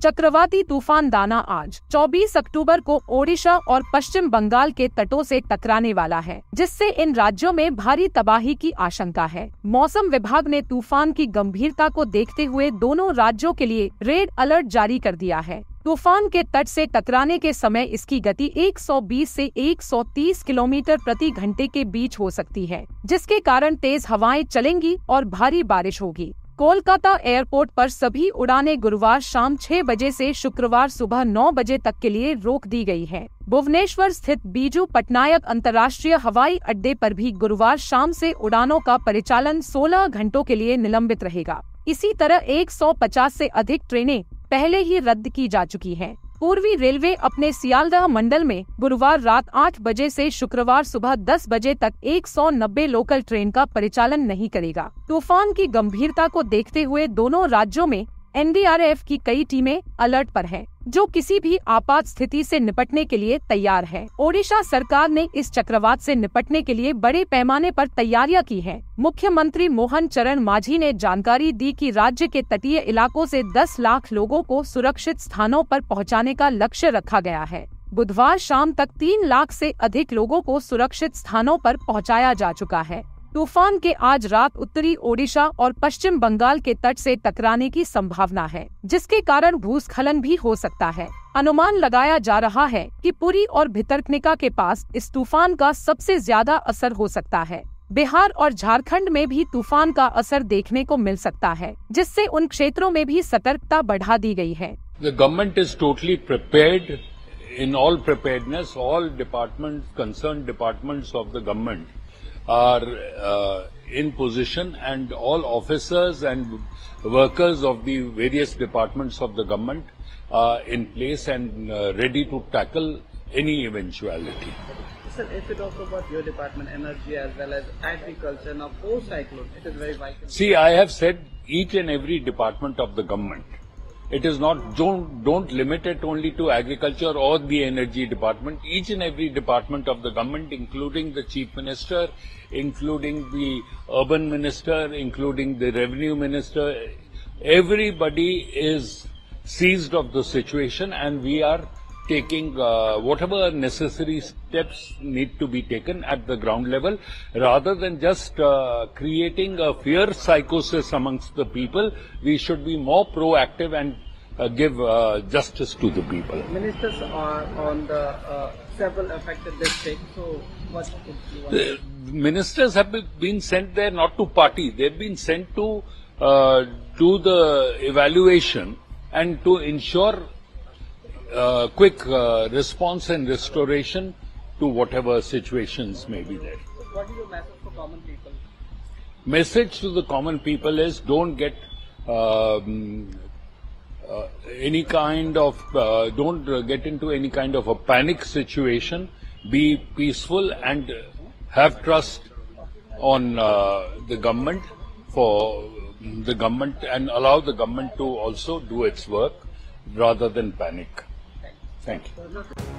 चक्रवाती तूफ़ान दाना आज 24 अक्टूबर को ओडिशा और पश्चिम बंगाल के तटों से टकराने वाला है, जिससे इन राज्यों में भारी तबाही की आशंका है। मौसम विभाग ने तूफ़ान की गंभीरता को देखते हुए दोनों राज्यों के लिए रेड अलर्ट जारी कर दिया है। तूफ़ान के तट से टकराने के समय इसकी गति 120 से 130 किलोमीटर प्रति घंटे के बीच हो सकती है, जिसके कारण तेज हवाएँ चलेंगी और भारी बारिश होगी। कोलकाता एयरपोर्ट पर सभी उड़ानें गुरुवार शाम 6 बजे से शुक्रवार सुबह 9 बजे तक के लिए रोक दी गई है भुवनेश्वर स्थित बीजू पटनायक अंतर्राष्ट्रीय हवाई अड्डे पर भी गुरुवार शाम से उड़ानों का परिचालन 16 घंटों के लिए निलंबित रहेगा इसी तरह 150 से अधिक ट्रेनें पहले ही रद्द की जा चुकी हैं। पूर्वी रेलवे अपने सियालदह मंडल में गुरुवार रात 8 बजे से शुक्रवार सुबह 10 बजे तक 190 लोकल ट्रेन का परिचालन नहीं करेगा। तूफ़ान की गंभीरता को देखते हुए दोनों राज्यों में एनडीआरएफ की कई टीमें अलर्ट पर हैं, जो किसी भी आपात स्थिति से निपटने के लिए तैयार है। ओडिशा सरकार ने इस चक्रवात से निपटने के लिए बड़े पैमाने पर तैयारियाँ की हैं। मुख्यमंत्री मोहन चरण माझी ने जानकारी दी कि राज्य के तटीय इलाकों से 10 लाख लोगों को सुरक्षित स्थानों पर पहुँचाने का लक्ष्य रखा गया है। बुधवार शाम तक तीन लाख से अधिक लोगों को सुरक्षित स्थानों पर पहुँचाया जा चुका है। तूफ़ान के आज रात उत्तरी ओडिशा और पश्चिम बंगाल के तट से टकराने की संभावना है जिसके कारण भूस्खलन भी हो सकता है अनुमान लगाया जा रहा है कि पुरी और भितरकनिका के पास इस तूफ़ान का सबसे ज़्यादा असर हो सकता है बिहार और झारखंड में भी तूफ़ान का असर देखने को मिल सकता है जिससे उन क्षेत्रों में भी सतर्कता बढ़ा दी गई है government is totally prepared in all preparedness. All departments, concerned departments of the government are uh, in position and all officers and workers of the various departments of the government are in place and uh, ready to tackle any eventuality. Sir, if you talk about your department, energy as well as agriculture, now post cyclone, it is very vital. See, I have said each and every department of the government. It is not, don't, don't limit it only to agriculture or the energy department. Each and every department of the government, including the chief minister, including the urban minister, including the revenue minister, everybody is seized of the situation and we are taking uh, whatever necessary steps need to be taken at the ground level rather than just uh, creating a fear psychosis amongst the people we should be more proactive and uh, give uh, justice to the people Ministers are on the uh, several affected districts, so what would you want? the ministers have been sent there not to party they've been sent to uh, do the evaluation and to ensure uh, quick uh, response and restoration to whatever situations may be there. What is your message for common people? Message to the common people is don't get um, uh, any kind of, uh, don't get into any kind of a panic situation. Be peaceful and have trust on uh, the government for the government and allow the government to also do its work rather than panic. Thank you.